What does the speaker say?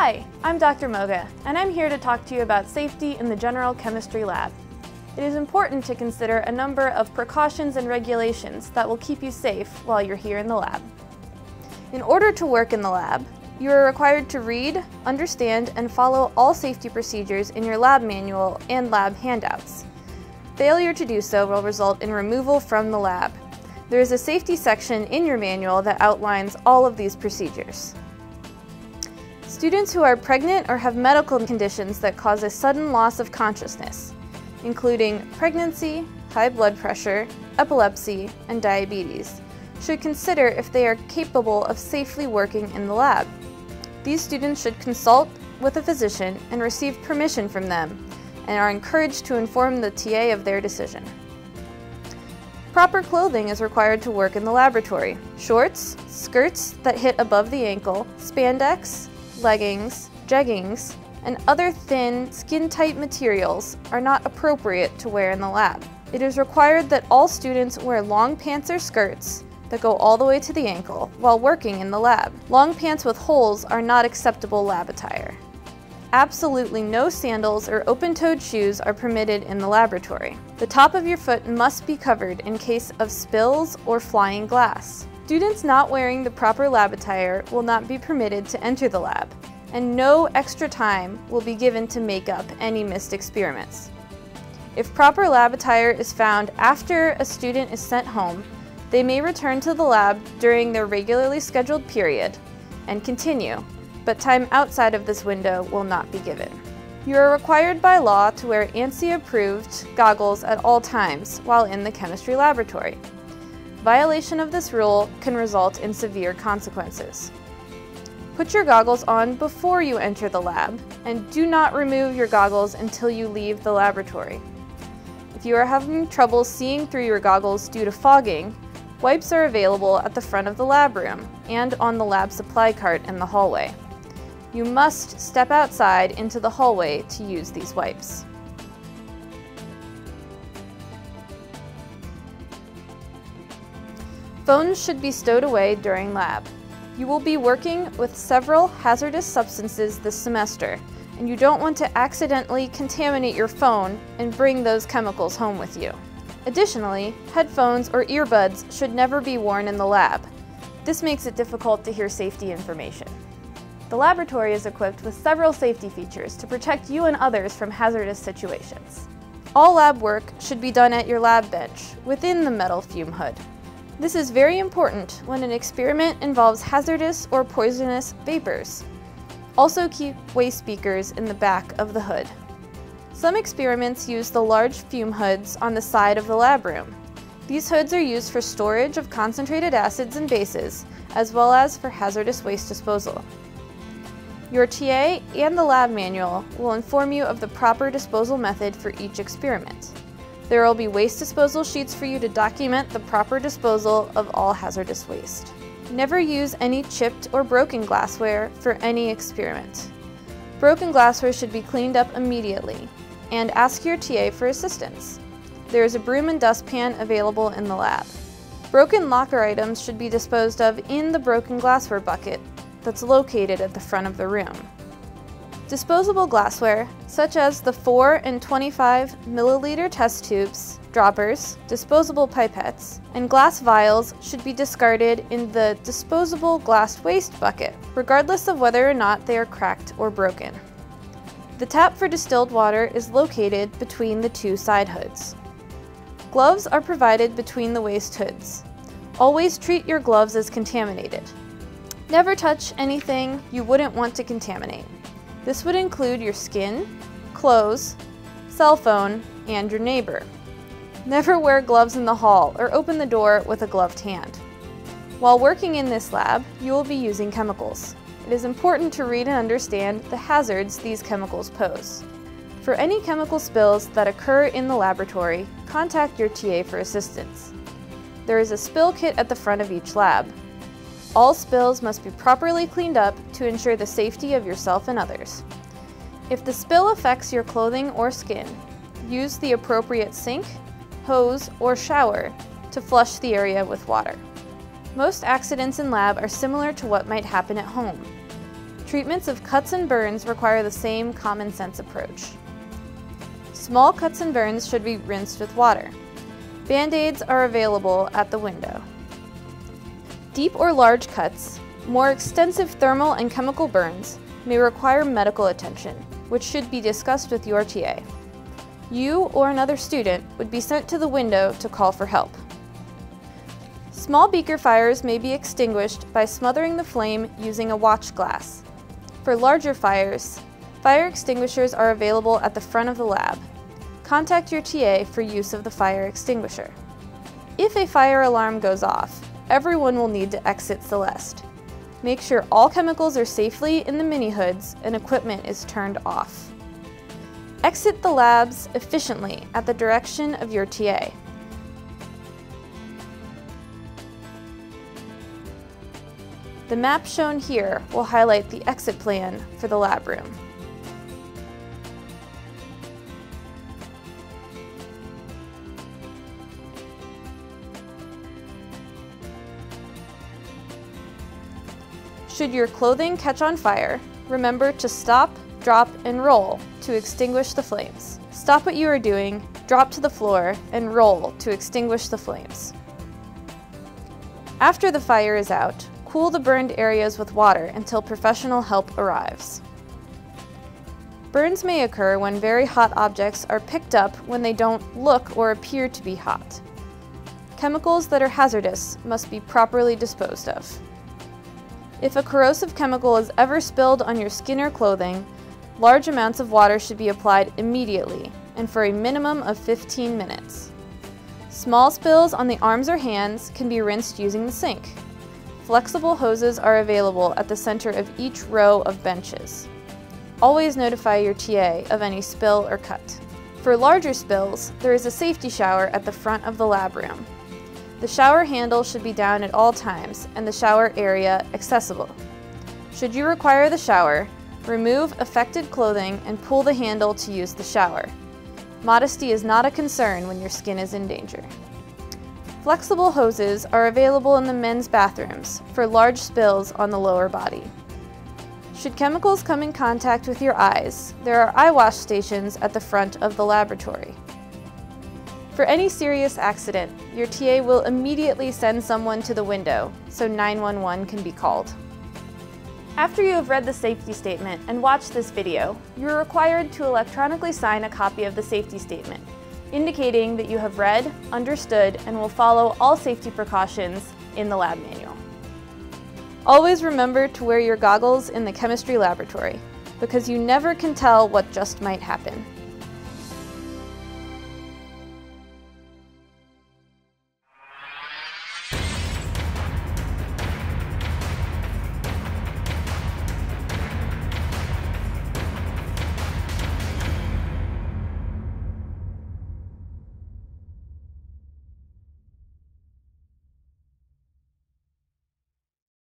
Hi, I'm Dr. Moga, and I'm here to talk to you about safety in the general chemistry lab. It is important to consider a number of precautions and regulations that will keep you safe while you're here in the lab. In order to work in the lab, you are required to read, understand, and follow all safety procedures in your lab manual and lab handouts. Failure to do so will result in removal from the lab. There is a safety section in your manual that outlines all of these procedures. Students who are pregnant or have medical conditions that cause a sudden loss of consciousness, including pregnancy, high blood pressure, epilepsy, and diabetes, should consider if they are capable of safely working in the lab. These students should consult with a physician and receive permission from them and are encouraged to inform the TA of their decision. Proper clothing is required to work in the laboratory. Shorts, skirts that hit above the ankle, spandex, leggings, jeggings, and other thin, skin-tight materials are not appropriate to wear in the lab. It is required that all students wear long pants or skirts that go all the way to the ankle while working in the lab. Long pants with holes are not acceptable lab attire. Absolutely no sandals or open-toed shoes are permitted in the laboratory. The top of your foot must be covered in case of spills or flying glass. Students not wearing the proper lab attire will not be permitted to enter the lab, and no extra time will be given to make up any missed experiments. If proper lab attire is found after a student is sent home, they may return to the lab during their regularly scheduled period and continue, but time outside of this window will not be given. You are required by law to wear ANSI-approved goggles at all times while in the chemistry laboratory. Violation of this rule can result in severe consequences. Put your goggles on before you enter the lab, and do not remove your goggles until you leave the laboratory. If you are having trouble seeing through your goggles due to fogging, wipes are available at the front of the lab room and on the lab supply cart in the hallway. You must step outside into the hallway to use these wipes. Phones should be stowed away during lab. You will be working with several hazardous substances this semester, and you don't want to accidentally contaminate your phone and bring those chemicals home with you. Additionally, headphones or earbuds should never be worn in the lab. This makes it difficult to hear safety information. The laboratory is equipped with several safety features to protect you and others from hazardous situations. All lab work should be done at your lab bench, within the metal fume hood. This is very important when an experiment involves hazardous or poisonous vapors. Also keep waste beakers in the back of the hood. Some experiments use the large fume hoods on the side of the lab room. These hoods are used for storage of concentrated acids and bases, as well as for hazardous waste disposal. Your TA and the lab manual will inform you of the proper disposal method for each experiment. There will be waste disposal sheets for you to document the proper disposal of all hazardous waste. Never use any chipped or broken glassware for any experiment. Broken glassware should be cleaned up immediately, and ask your TA for assistance. There is a broom and dustpan available in the lab. Broken locker items should be disposed of in the broken glassware bucket that's located at the front of the room. Disposable glassware, such as the 4 and 25 milliliter test tubes, droppers, disposable pipettes, and glass vials should be discarded in the disposable glass waste bucket, regardless of whether or not they are cracked or broken. The tap for distilled water is located between the two side hoods. Gloves are provided between the waste hoods. Always treat your gloves as contaminated. Never touch anything you wouldn't want to contaminate. This would include your skin, clothes, cell phone, and your neighbor. Never wear gloves in the hall or open the door with a gloved hand. While working in this lab, you will be using chemicals. It is important to read and understand the hazards these chemicals pose. For any chemical spills that occur in the laboratory, contact your TA for assistance. There is a spill kit at the front of each lab. All spills must be properly cleaned up to ensure the safety of yourself and others. If the spill affects your clothing or skin, use the appropriate sink, hose, or shower to flush the area with water. Most accidents in lab are similar to what might happen at home. Treatments of cuts and burns require the same common sense approach. Small cuts and burns should be rinsed with water. Band-aids are available at the window. Deep or large cuts, more extensive thermal and chemical burns may require medical attention, which should be discussed with your TA. You or another student would be sent to the window to call for help. Small beaker fires may be extinguished by smothering the flame using a watch glass. For larger fires, fire extinguishers are available at the front of the lab. Contact your TA for use of the fire extinguisher. If a fire alarm goes off, everyone will need to exit Celeste. Make sure all chemicals are safely in the mini hoods and equipment is turned off. Exit the labs efficiently at the direction of your TA. The map shown here will highlight the exit plan for the lab room. Should your clothing catch on fire, remember to stop, drop, and roll to extinguish the flames. Stop what you are doing, drop to the floor, and roll to extinguish the flames. After the fire is out, Cool the burned areas with water until professional help arrives. Burns may occur when very hot objects are picked up when they don't look or appear to be hot. Chemicals that are hazardous must be properly disposed of. If a corrosive chemical is ever spilled on your skin or clothing, large amounts of water should be applied immediately and for a minimum of 15 minutes. Small spills on the arms or hands can be rinsed using the sink. Flexible hoses are available at the center of each row of benches. Always notify your TA of any spill or cut. For larger spills, there is a safety shower at the front of the lab room. The shower handle should be down at all times and the shower area accessible. Should you require the shower, remove affected clothing and pull the handle to use the shower. Modesty is not a concern when your skin is in danger. Flexible hoses are available in the men's bathrooms for large spills on the lower body. Should chemicals come in contact with your eyes, there are eye wash stations at the front of the laboratory. For any serious accident, your TA will immediately send someone to the window so 911 can be called. After you have read the safety statement and watched this video, you are required to electronically sign a copy of the safety statement indicating that you have read, understood, and will follow all safety precautions in the lab manual. Always remember to wear your goggles in the chemistry laboratory, because you never can tell what just might happen.